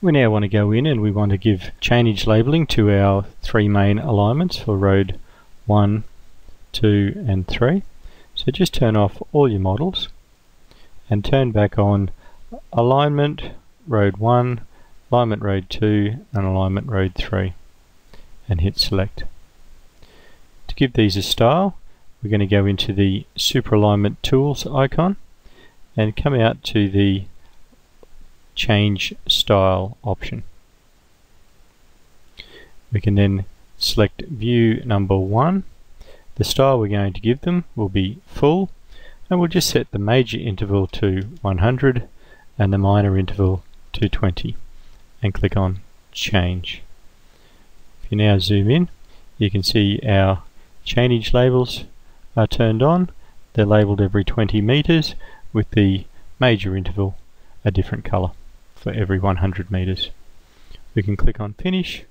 We now want to go in and we want to give chainage labelling to our three main alignments for road 1, 2 and 3. So just turn off all your models and turn back on alignment road 1, alignment road 2 and alignment road 3 and hit select. To give these a style we're going to go into the super alignment tools icon and come out to the change style option. We can then select view number one. The style we're going to give them will be full and we'll just set the major interval to 100 and the minor interval to 20 and click on change. If you now zoom in you can see our chainage labels are turned on. They're labelled every 20 metres with the major interval a different colour for every 100 metres. We can click on finish